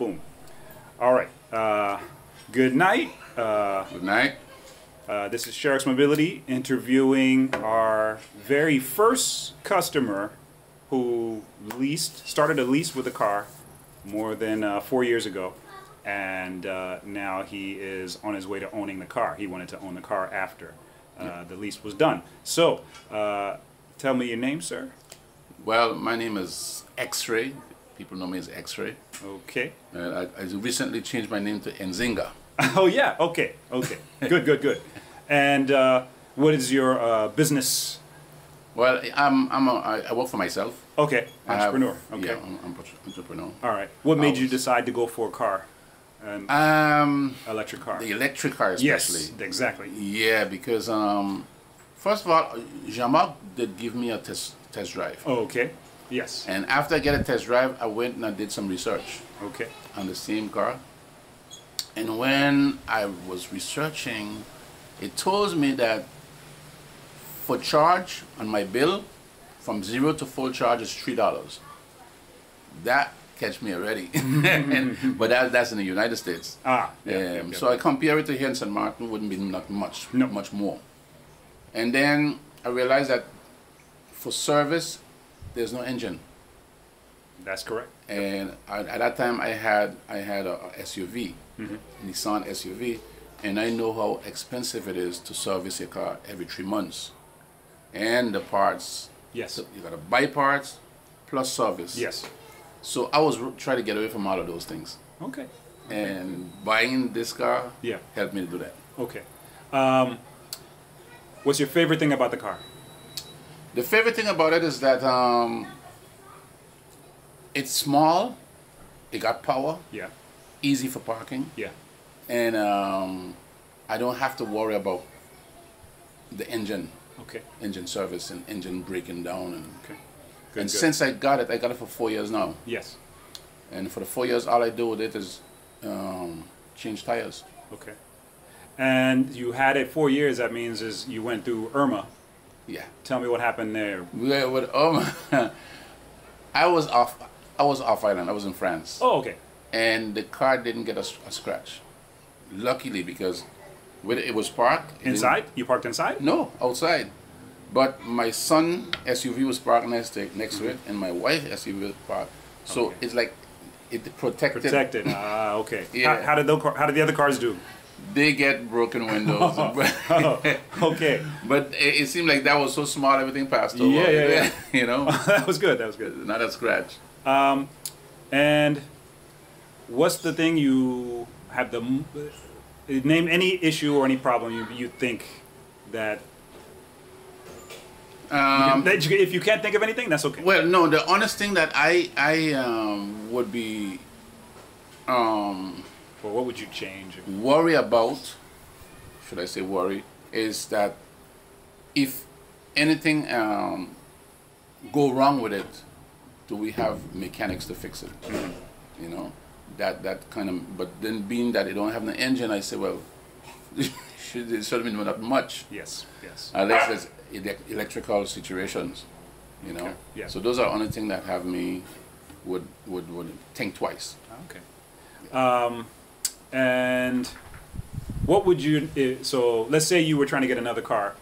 Boom. All right. Uh, good night. Uh, Good night. uh, this is Share X Mobility interviewing our very first customer who leased, started a lease with a car more than uh, four years ago. And uh, now he is on his way to owning the car. He wanted to own the car after uh, the lease was done. So, uh, tell me your name, sir. Well, my name is X-Ray. People know me as X-Ray. Okay. I, I recently changed my name to Nzinga. Oh, yeah. Okay. Okay. Good, good, good. And uh, what is your uh, business? Well, I'm, I'm a, I, work for myself. Okay. Have- Entrepreneur. Okay. Yeah, I'm, I'm entrepreneur. All right. What made you decide to go for a car, an Um, electric car? the electric car especially. yes, exactly. Yeah, because um, first of all, Jean-Marc did give me a test test drive, Oh, okay. Yes. and after I get a test drive, I went and I did some research Okay. on the same car. And when I was researching, it told me that for charge on my bill, from zero to full charge is three dollars. That catch me already, And- but that, that's in the United States. Ah. Um, Yeah. yeah, yeah. So I compare it to here in St. Martin, wouldn't be not much, No. much more. And then I realized that for service, there's no engine. That's correct. And I, at that time, I had I had a, a SUV, Mm-hmm. Nissan SUV, and I know how expensive it is to service a car every three months, and the parts. Yes. So you gotta buy parts, plus service. Yes. So I was trying to get away from all of those things, Okay. and buying this car Yeah. helped me to do that. Okay. Um, what's your favorite thing about the car? The favorite thing about it is that um, it's small, it got power, Yeah. easy for parking, Yeah. and um, I don't have to worry about the engine, Okay. engine service, and engine breaking down. And, Okay. Good. and good. since I got it, I got it for four years now. yes. And for the four years, all I do with it is um, change tires. Okay. And you had it four years. That means is you went through Irma. Yeah. Tell me what happened there. Yeah, with, um, I was off. I was off island. I was in France. Oh, okay. and the car didn't get a scratch. Luckily, because it was parked it Inside? You parked inside? No, outside. But my son SUV was parked next to, next to it, and my wife SUV was parked. So Okay. it's like it protected. Protected. Ah, okay. Yeah. How, how did the how did the other cars do? They get broken windows, Oh, okay. but it, it seemed like that was so small, everything passed over. Yeah, yeah, yeah. you know, that was good. That was good. not a scratch. And what's the thing you have the name any issue or any problem you you think that, Um, that you, if you can't think of anything, that's okay. Well, no, the honest thing that I I um, would be um, Or what would you change? worry about, should I say worry, is that if anything um, go wrong with it, do we have mechanics to fix it? You know, that that kind of. But then being that they don't have an engine, I say, well, should it should have been not much, Yes. Yes. unless there's elec- electrical situations. You know, Okay, yeah. so those are only thing that have me would would would think twice. Okay. Um, and what would you? So let's say you were trying to get another car.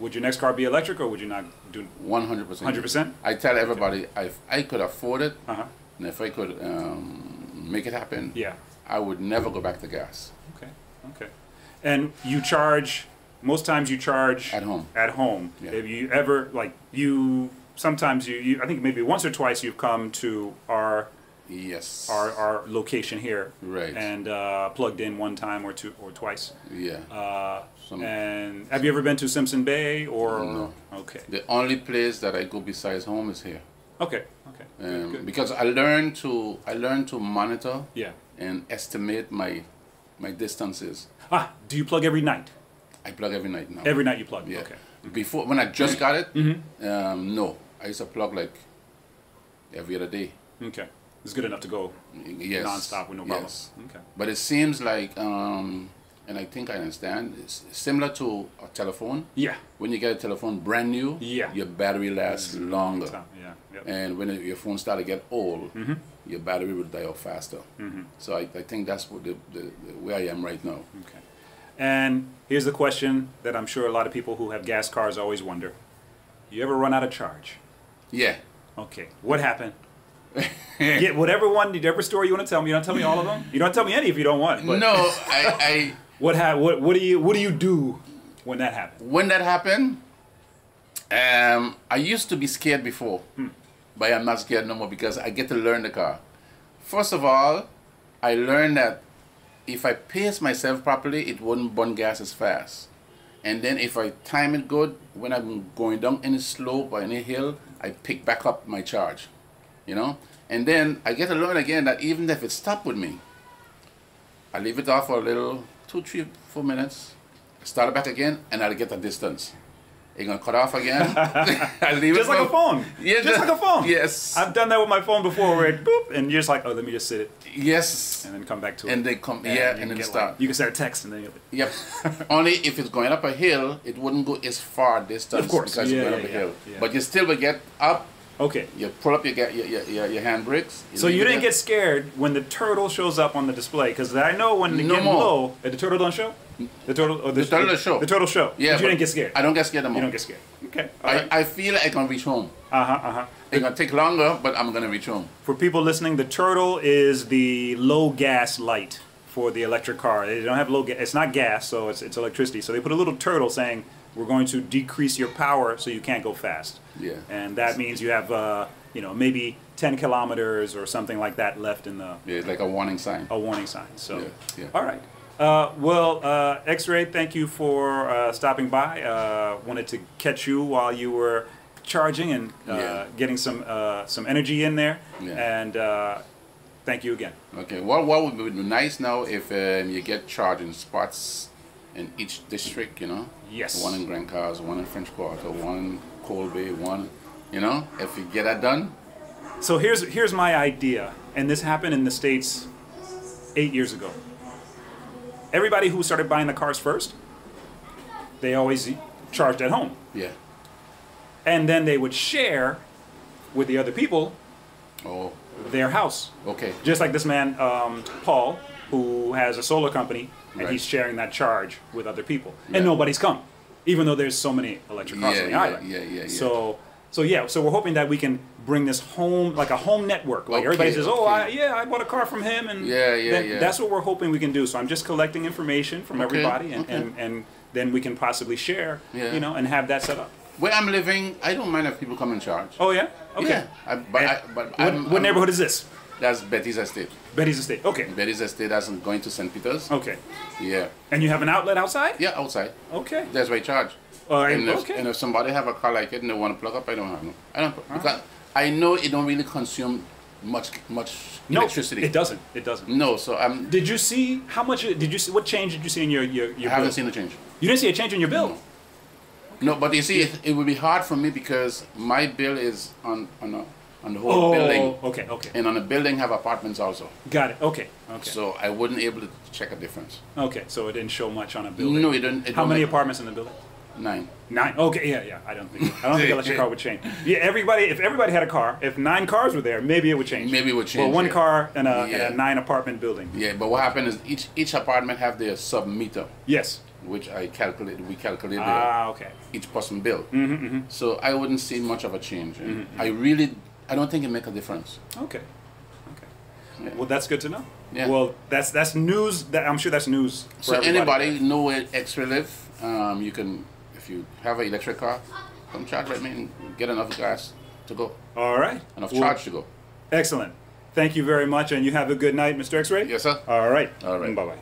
Would your next car be electric, or would you not do? One hundred percent. 100%? I tell everybody if I could afford it, Uh huh. and if I could um, make it happen, Yeah. I would never go back to gas Okay. Okay. And you charge. Most times you charge at home. at home. Yeah. Have you ever like you? Sometimes you, you. I think maybe once or twice you've come to our Yes. our, our location here. Right. And uh, plugged in one time or two or twice. yeah. Uh, Some- and have you ever been to Simpson Bay or? No. Okay. the only place that I go besides home is here, Okay. Okay. Good, um, good. because I learned to I learned to monitor Yeah. and estimate my my distances. Ah, do you plug every night? I plug every night now. Every night you plug. yeah. Okay. Before when I just got it, Mm-hmm. um, no, I used to plug like every other day. Okay. It's good enough to go Yes. nonstop with no problem. Yes. Okay. But it seems like, um, and I think I understand, it's similar to a telephone. Yeah. When you get a telephone brand new, Yeah. your battery lasts longer. Time, Yeah. Yep. And when your phone start to get old, your battery will die off faster. So I, I think that's what the, the, the where I am right now. Okay. And here's the question that I'm sure a lot of people who have gas cars always wonder: You ever run out of charge? Yeah. Okay. What happened? Get whatever one, whatever story you want to tell me. You don't tell me all of them. You don't tell me any if you don't want. But no, I, What ha- What What do you What do you do when that I happens? when that happened, um, I used to be scared before, but I'm not scared no more because I get to learn the car. First of all, I learned that if I pace myself properly, it wouldn't burn gas as fast. And then if I time it good, when I'm going down any slope or any hill, I pick back up my charge. You know? And then I get to learn again that even if it stopped with me, I leave it off for a little, two, three, four minutes, start it back again, and I'll get the distance. It's gonna cut off again. I leave Just it like a phone. Yeah, just like a phone. Yes. I've done that with my phone before, where it boop, and you're just like, oh, let me just sit it, yes. and then come back to it. And they come, you yeah, and then start. Like, you can start texting, then you'll Yep. Only if it's going up a hill, it wouldn't go as far distance Of course. because Yeah, it's going yeah, up a yeah, hill. yeah. But you still will get up. Okay. You pull up your your your, your, handbrakes. So you didn't get scared when the turtle shows up on the display, because I know when they No get more. low, uh, the turtle don't show. The turtle, or the, The turtle show. The turtle show. Yeah, but you but didn't get scared. I don't get scared no You don't get scared. Okay. I, right. I feel I can reach home. Uh huh. Uh huh. It's gonna take longer, but I'm gonna reach home. For people listening, the turtle is the low gas light for the electric car. They don't have low gas. It's not gas, so it's, it's electricity. So they put a little turtle saying, "We're going to decrease your power so you can't go fast." Yeah. And that means you have, uh, you know, maybe 10 kilometers or something like that left in the Yeah, like a warning sign. a warning sign. So, Yeah, yeah. all right. Uh, well, uh, X-Ray, thank you for uh, stopping by. Uh, wanted to catch you while you were charging and uh, Yeah. getting some uh, some energy in there. Yeah. And uh, thank you again. Okay. What what would be nice now if um, you get charging spots in each district? You know. Yes. One in Grand Case, one in French Quarter, one in Cole Bay, one. You know, if you get that done, So here's here's my idea, and this happened in the states eight years ago. Everybody who started buying the cars first, they always charged at home, yeah. and then they would share with the other people Oh, their house. okay. Just like this man, um, Paul, who has a solar company, and Right. he's sharing that charge with other people, Yeah. and nobody's come, even though there's so many electric cars Yeah, on the island. yeah, yeah, yeah. So, so yeah, so we're hoping that we can bring this home, like a home network. Like everybody Okay, says, "Oh, I, yeah, I bought a car from him," and Yeah, yeah, yeah. That's what we're hoping we can do. So I'm just collecting information from Okay, everybody, and, and and then we can possibly share, Yeah. you know, and have that set up. Where I'm living, I don't mind if people come in charge. Oh yeah, okay. Yeah, I, but, I, but What, I'm, what I'm- neighborhood is this? That's Betty's Estate. Betty's Estate. Okay, Betty's Estate isn't going to St. Peter's. okay. Yeah, And you have an outlet outside? yeah, outside. Okay. That's where I charge. Right, and, if, okay. and if somebody have a car like it and they want to plug up, I don't have no. I don't because I know it don't really consume much much No, electricity. it doesn't. It doesn't. No, so I'm. Did you see how much? Did you see what change did you see in your your, your I haven't bill? seen a change. You didn't see a change in your bill. No. No, but you see, it, it would be hard for me because my bill is on on, a, on the whole Oh, building, okay, okay, and on the building have apartments also. got it. Okay, okay, So I wouldn't able to check a difference. okay. So it didn't show much on a building. No, it didn't. It How many apartments in the building? Nine. Nine. Okay, yeah, yeah. I don't think. I don't think electric car would change. Yeah, everybody. If everybody had a car, if nine cars were there, maybe it would change. Maybe it would But change, one yeah. car in a, in Yeah. a nine apartment building. Yeah, but what happened is each each apartment have their sub meter, Yes. which I calculate. We calculate their Ah, okay. each person bill. Mm-hmm, So I wouldn't see much of a change. And I really, I don't think it make a difference. Okay. Okay. Yeah. Well, that's good to know. Yeah. Well, that's that's news. That I'm sure that's news. For So everybody. anybody know where X-Ray live? Um, you can, if you have an electric car, come charge with me and get enough gas to go, All right. enough Well, charge to go. Excellent. Thank you very much, and you have a good night, Mr. X-Ray. Yes, sir. All right. All right. Bye bye.